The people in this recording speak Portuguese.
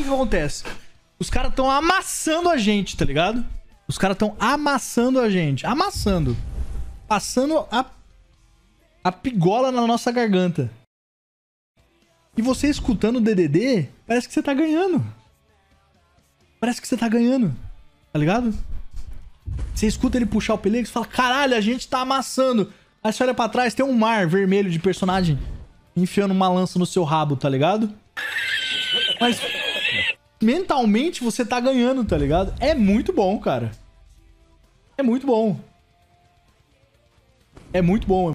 que, que acontece? Os caras estão amassando a gente, tá ligado? Os caras estão amassando a gente. Amassando. Passando a, a pigola na nossa garganta. E você escutando o DDD, parece que você tá ganhando. Parece que você tá ganhando. Tá ligado? Você escuta ele puxar o pelego e fala: caralho, a gente tá amassando. Aí você olha pra trás, tem um mar vermelho de personagem enfiando uma lança no seu rabo, tá ligado? Mas mentalmente você tá ganhando, tá ligado? É muito bom, cara. É muito bom. É muito bom.